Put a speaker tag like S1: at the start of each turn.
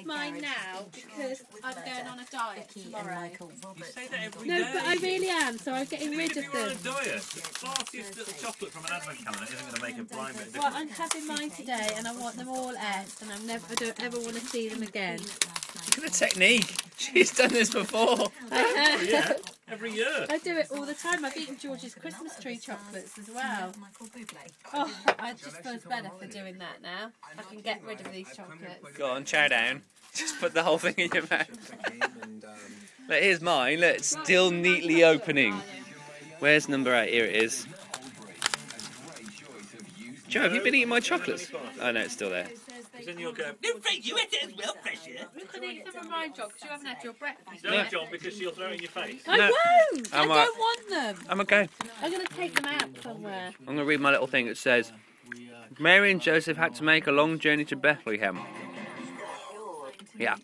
S1: of mine now because I'm going on a diet tomorrow.
S2: You say that every
S1: No,
S2: day.
S1: but I really am, so I'm getting rid
S2: if
S1: of
S2: you were on a
S1: them.
S2: diet, the fastest little chocolate from an advent calendar isn't going to make a blind bit of
S1: Well. I'm having mine today, and I want them all out, and I'm never, I don't ever want to see them again.
S3: Look at the technique. She's done this before.
S2: Oh, yeah, every year.
S1: I do it all the time. I've eaten George's Christmas tree chocolates as well. Oh, I just feels better for doing that now. I can get rid of these chocolates.
S3: Go on, chow down. Just put the whole thing in your mouth. Look, here's mine. Look, it's still neatly opening. Where's number eight? Here it is. Jo, have you been eating my chocolates? Oh no, it's still there.
S2: Because then you'll no, Frank, you ate it as well, Fresh.
S1: You can eat some of mine, Jon, because you haven't had your breakfast
S2: No,
S1: yet.
S2: Jon, because she'll throw it in your face.
S1: I
S3: No.
S1: won't! I
S3: I'm
S1: don't want them.
S3: I'm okay.
S1: I'm going to take them out somewhere.
S3: I'm going to read my little thing. It says, Mary and Joseph had to make a long journey to Bethlehem. Yeah.